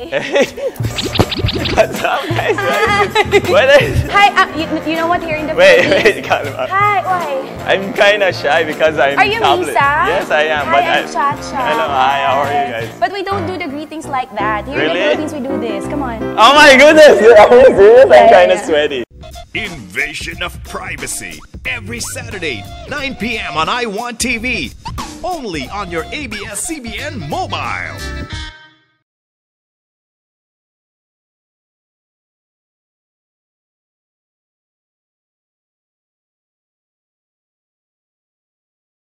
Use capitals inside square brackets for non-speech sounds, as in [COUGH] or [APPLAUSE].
[LAUGHS] What's up, guys? What is? Hi, uh, you, you know what? Here in the Wait, Philippines- wait, Kalma. Hi, why? I'm kind of shy because I'm Are you tablet. Misa? Yes, I am. Hi, but I'm I, Chacha. Hello, hi. How are you guys? But we don't do the greetings like that. Here in the Philippines, we do this. Come on. Oh my goodness! Are you serious? I'm kind of sweaty. Invasion of Privacy. Every Saturday, 9 p.m. on iWant TV. Only on your ABS CBN mobile.